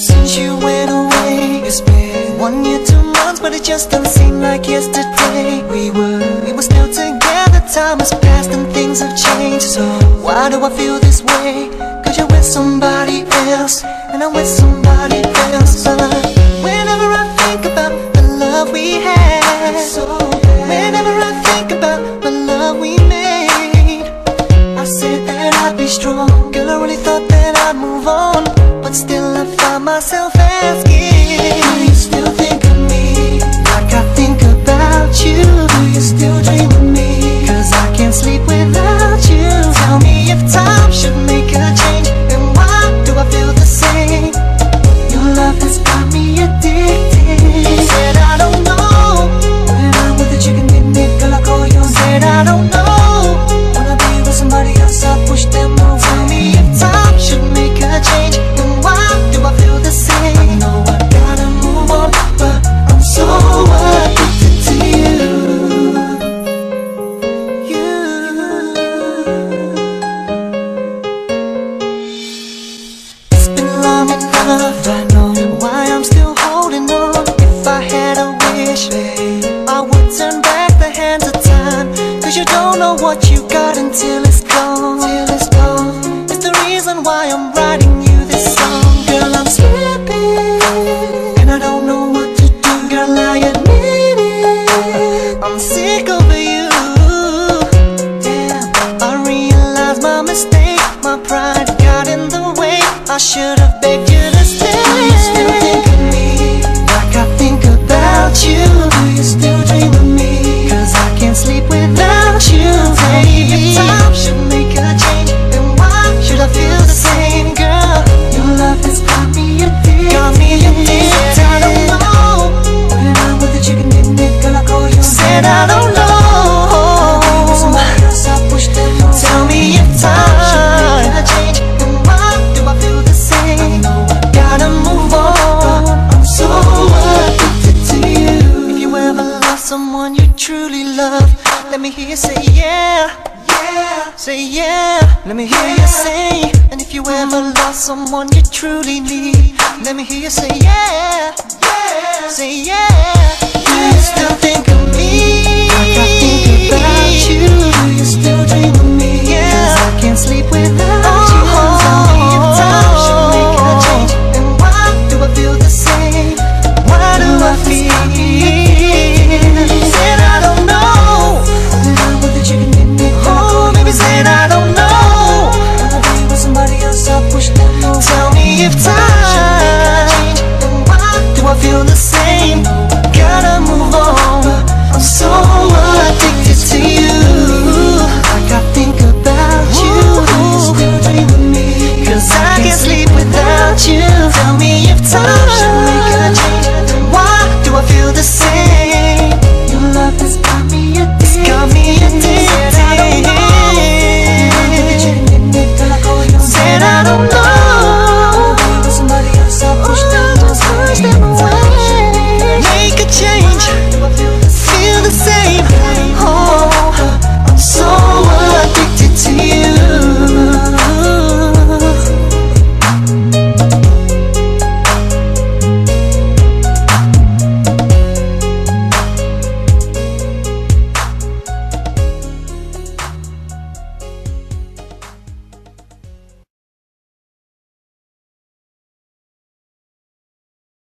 Since you went away, it's been one year, two months, but it just doesn't seem like yesterday. We were, we were still together, time has passed and things have changed. So why do I feel this way? Cause you're with somebody else, and I'm with somebody else. But whenever I think about the love we had, so whenever I think about the love we made, I said that I'd be strong. Girl, I really thought that I'd move on, but still myself enough, I know why I'm still holding on. If I had a wish, babe, I would turn back the hands of time. Cause you don't know what you got until it's gone. It's the reason why I'm writing you this song. Girl, I'm slipping, and I don't know what to do. Girl, I admit it. I'm sick of you. Damn, I realize my mistake. I should have begged let me hear you say yeah. Yeah. Say yeah. Let me hear you say. And if you ever lost someone you truly need, let me hear you say yeah. Yeah. Say yeah.